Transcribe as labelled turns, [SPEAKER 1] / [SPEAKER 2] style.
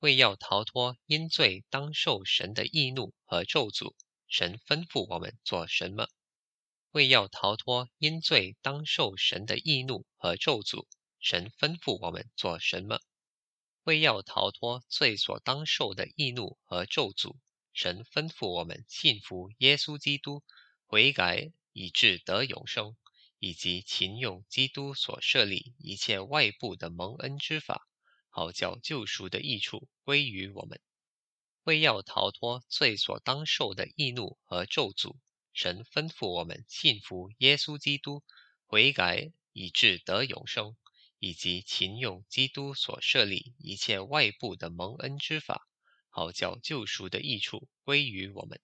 [SPEAKER 1] 为要逃脱因罪当受神的义怒和咒诅，神吩咐我们做什么？为要逃脱因罪当受神的义怒和咒诅，神吩咐我们做什么？为要逃脱罪所当受的义怒和咒诅，神吩咐我们信服耶稣基督，悔改以致得永生，以及勤用基督所设立一切外部的蒙恩之法。好叫救赎的益处归于我们，为要逃脱罪所当受的义怒和咒诅，神吩咐我们信服耶稣基督，悔改以致得永生，以及勤用基督所设立一切外部的蒙恩之法。好叫救赎的益处归于我们。